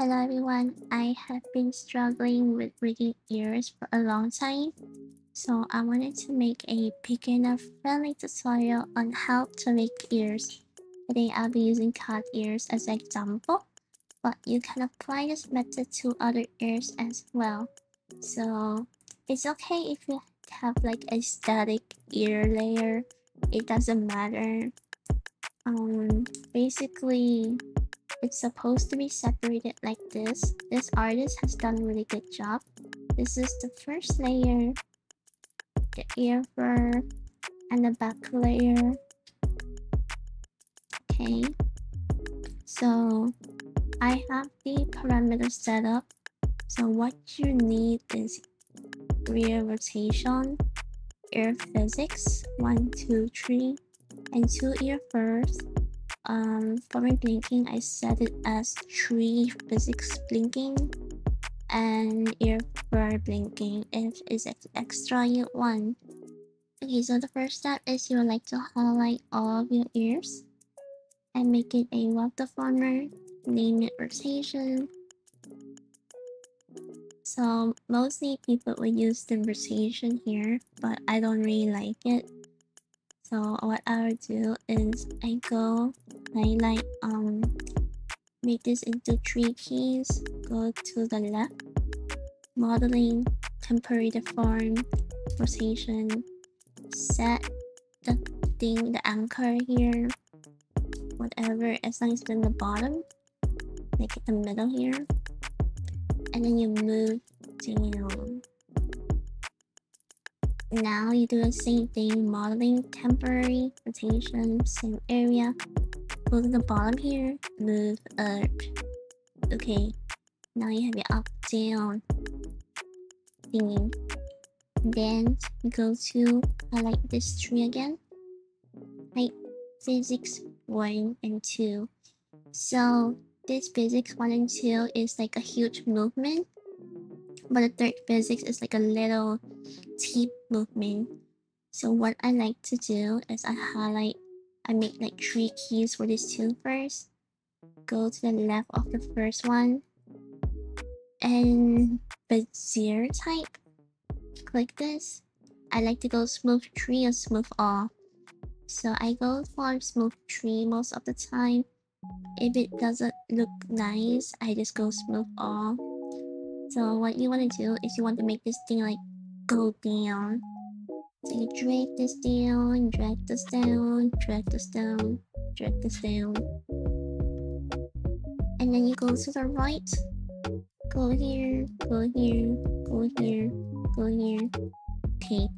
Hello everyone, I have been struggling with rigging ears for a long time, so I wanted to make a beginner friendly tutorial on how to make ears. Today I'll be using cat ears as an example, but you can apply this method to other ears as well. So it's okay if you have like a static ear layer, it doesn't matter. Um, basically it's supposed to be separated like this. This artist has done a really good job. This is the first layer, the ear fur, and the back layer. Okay, so I have the parameter set up. So what you need is rear rotation, ear physics, one, two, three, and two ear furs, um, for my blinking, I set it as 3 physics blinking and ear fur blinking if it's extra you want. Okay, so the first step is you would like to highlight all of your ears and make it a warp deformer, name it rotation. So mostly people would use the rotation here, but I don't really like it. So what I would do is I go highlight um make this into three keys, go to the left, modeling, temporary deform, rotation, set the thing, the anchor here, whatever, as long as it's in the bottom, make it the middle here, and then you move down. Now you do the same thing, modeling, temporary, rotation, same area. Go to the bottom here, move up. Okay, now you have your up, down thingy. Then go to highlight this tree again. Right, physics 1 and 2. So this physics 1 and 2 is like a huge movement. But the third physics is like a little tip movement. So what I like to do is I highlight, I make like three keys for this two first. Go to the left of the first one. And Bezier type. Click this. I like to go smooth 3 or smooth all. So I go for smooth 3 most of the time. If it doesn't look nice, I just go smooth all. So what you want to do is you want to make this thing like go down. So you drag this down, drag this down, drag this down, drag this down. And then you go to the right. Go here, go here, go here, go here. Okay.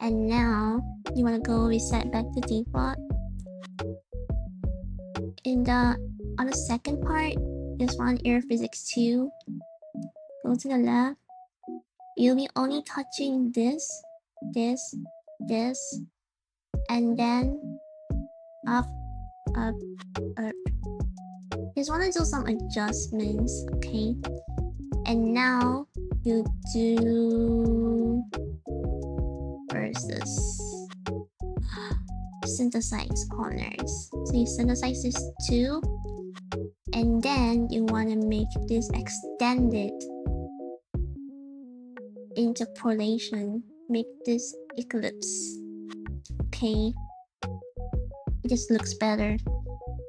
And now you wanna go reset back to default. In the uh, on the second part, this one ear physics 2. Go to the left you'll be only touching this, this, this, and then up, up, up. Just want to do some adjustments, okay? And now you do versus synthesize corners. So you synthesize this two, and then you want to make this extended interpolation make this eclipse okay it just looks better.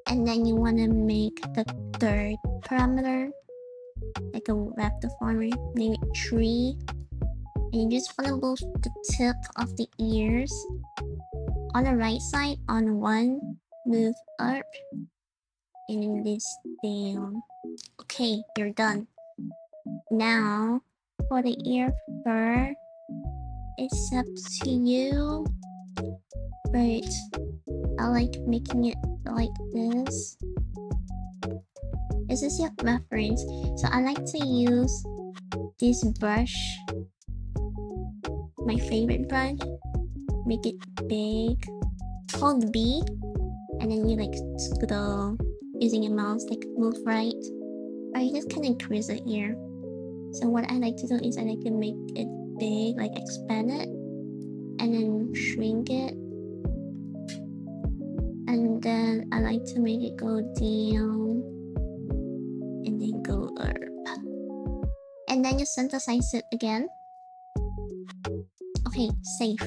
And then you want to make the third parameter like a warp deformer name it tree and you just want to move the tip of the ears on the right side on one move up and this down. Okay you're done. Now for the ear fur. It's up to you. But I like making it like this. This is your reference. So I like to use this brush. My favorite brush. Make it big. Hold B. And then you like scroll using your mouse like move right. Or you just can increase the ear. So what I like to do is I like to make it big, like expand it, and then shrink it. And then I like to make it go down and then go up. and then you synthesize it again. Okay, save.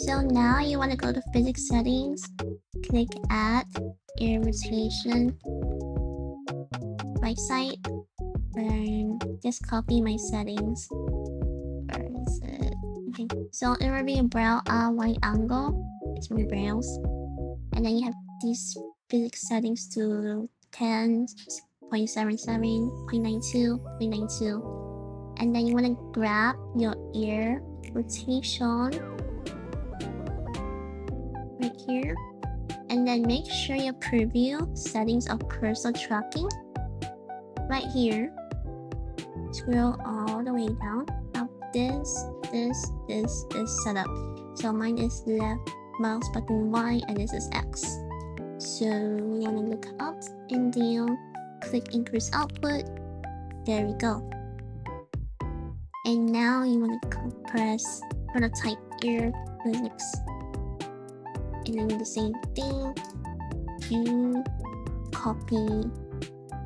So now you want to go to physics settings, click add ear rotation, right side, and just copy my settings. Okay, so it will be a brow uh, angle. It's my brows, and then you have these physics settings to 10, 0.77, 0.92, 0.92. And then you want to grab your ear rotation right here. And then make sure your preview settings of cursor tracking right here. Scroll all the way down. This, this, this, this setup. So mine is left mouse button Y and this is X. So you want to look up and down click increase output. There we go. And now you want to compress prototype ear physics. And then the same thing. You copy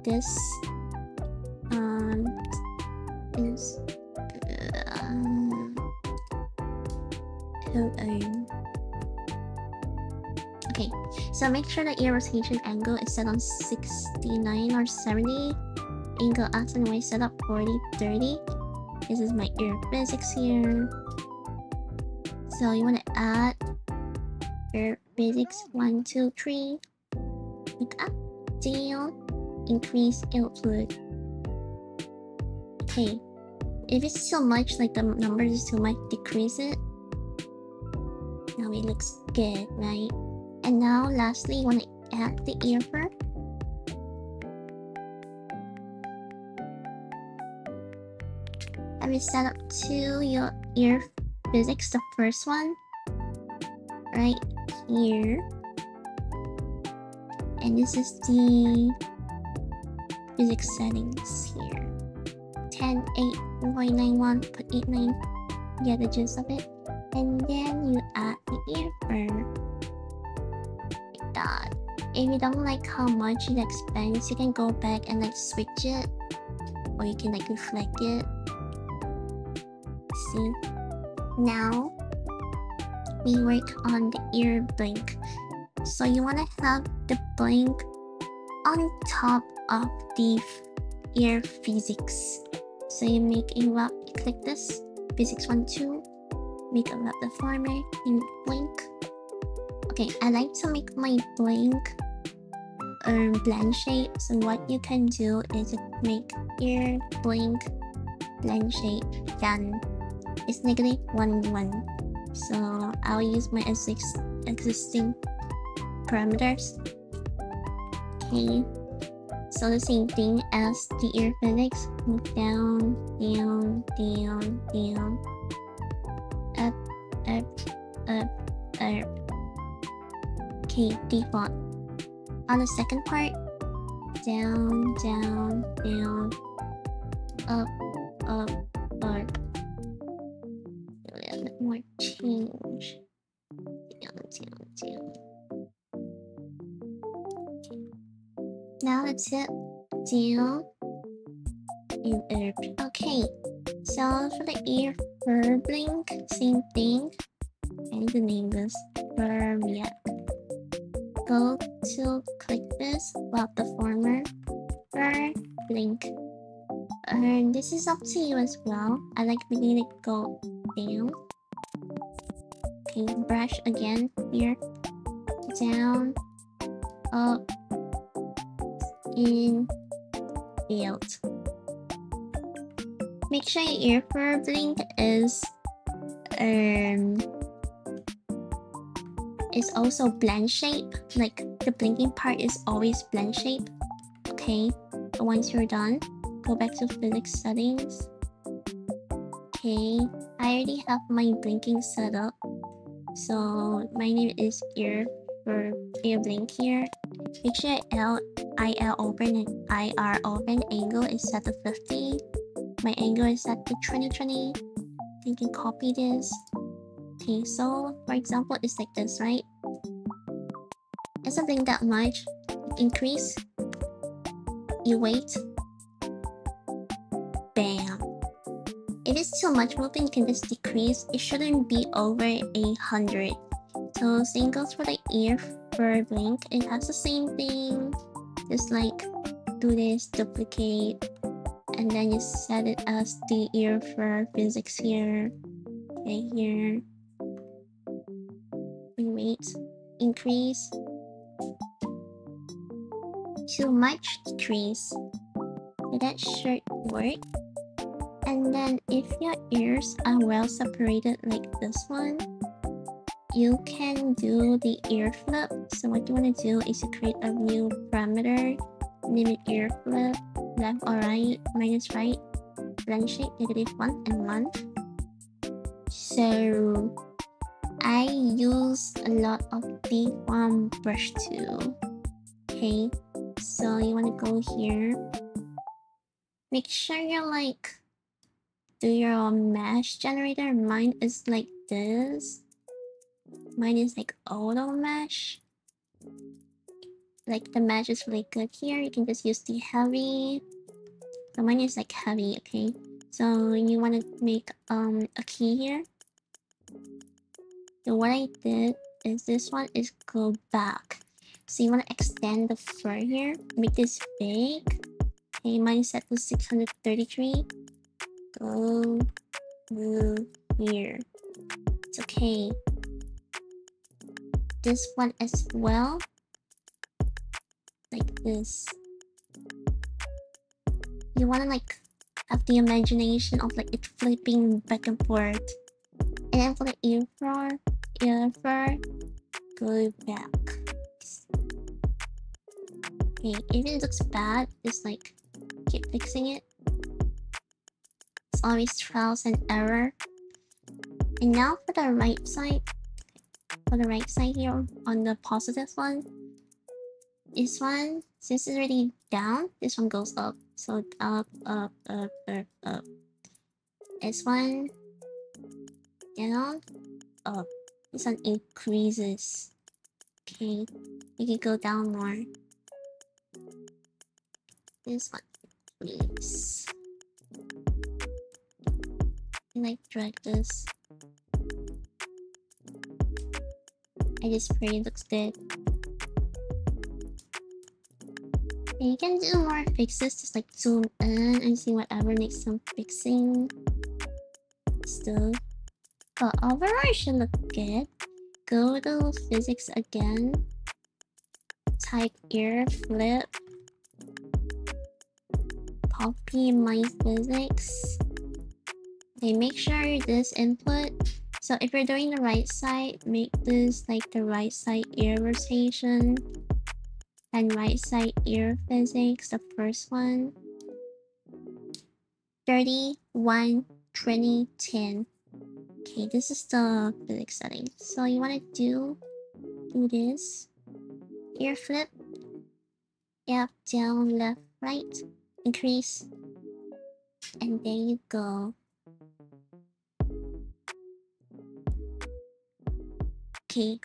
this um is Okay, so make sure the ear rotation angle is set on 69 or 70. Angle X and Y set up 40, 30. This is my ear physics here. So you want to add ear physics 1, 2, 3. Look up, deal increase output. Okay, if it's too much, like the number is too much, decrease it. Now it looks good, right? And now lastly, you want to add the ear fur. Have you set up to your ear physics, the first one? Right here. And this is the physics settings here. 10, 8, 1.91, put 8, 9. Get the gist of it. And then you add the ear fur that. If you don't like how much it expands, you can go back and like switch it. Or you can like reflect it. See? Now, we work on the ear blink. So you want to have the blink on top of the ear physics. So you make a wrap, you click this, physics 1, 2, make a warp deformer, and blink. Okay, I like to make my blink um, blend shape. So what you can do is make ear blink blend shape then It's negative 1 1. So I'll use my existing parameters. Okay. So the same thing as the ear physics. Move down, down, down, down. Up, up, up, up. Okay, default. On the second part, down, down, down, up, up, up. A little bit more change. Now that's it. Down. And up. Okay. So for the ear fur blink, same thing. I need to name this. Fur react go to click this about the former or blink. And this is up to you as well. I like making it go down. Okay, brush again here. Down, up, in, out. Make sure your ear fur blink is um is also blend shape. Like the blinking part is always blend shape. Okay, once you're done, go back to physics settings. Okay, I already have my blinking set up. So my name is ear for ear blink here. Make sure L IL open and IR open angle is set to 50. My angle is set to 2020. You can copy this Okay, so for example, it's like this, right? It's something that much. Increase. You wait. bam. If it's too much movement, you can just decrease. It shouldn't be over a hundred. So same goes for the ear fur blink. It has the same thing. Just like do this, duplicate, and then you set it as the ear fur physics here. Okay, here. Wait, increase. Too much decrease. So that should work. And then if your ears are well separated like this one, you can do the ear flip. So what you want to do is to create a new parameter, name it ear flip, left or right, minus right, blend shape, negative one and one. So I use a lot of the one brush tool. Okay, so you want to go here. Make sure you're like do your mesh generator. Mine is like this. Mine is like auto mesh. Like the mesh is really good here. You can just use the heavy. So mine is like heavy, okay? So you want to make um a key here. So what I did is this one is go back. So you want to extend the fur here. Make this big. Okay, mine is set to 633 go move here. It's okay. This one as well. Like this. You wanna like have the imagination of like it flipping back and forth. And then for the ear fur, ear fur, go back. Okay, if it looks bad, just like keep fixing it It's always trials and error. And now for the right side, for the right side here on the positive one, this one, since it's already down, this one goes up. So up, up, up, up, up. This one, down, up. This one increases. Okay, you can go down more. This one, please like drag this. I just pray it looks good. And you can do more fixes, just like zoom in and see whatever needs some fixing. Still. But overall it should look good. Go to physics again. Type ear flip. Copy my physics. Okay, make sure this input. So if you're doing the right side, make this like the right side ear rotation. And right side ear physics, the first one. 30, 1, 20, 10. Okay, this is the physics setting. So you want to do, do this. Ear flip. Up, down, left, right. Increase. And there you go. Okay,